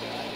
Yeah.